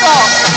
fault.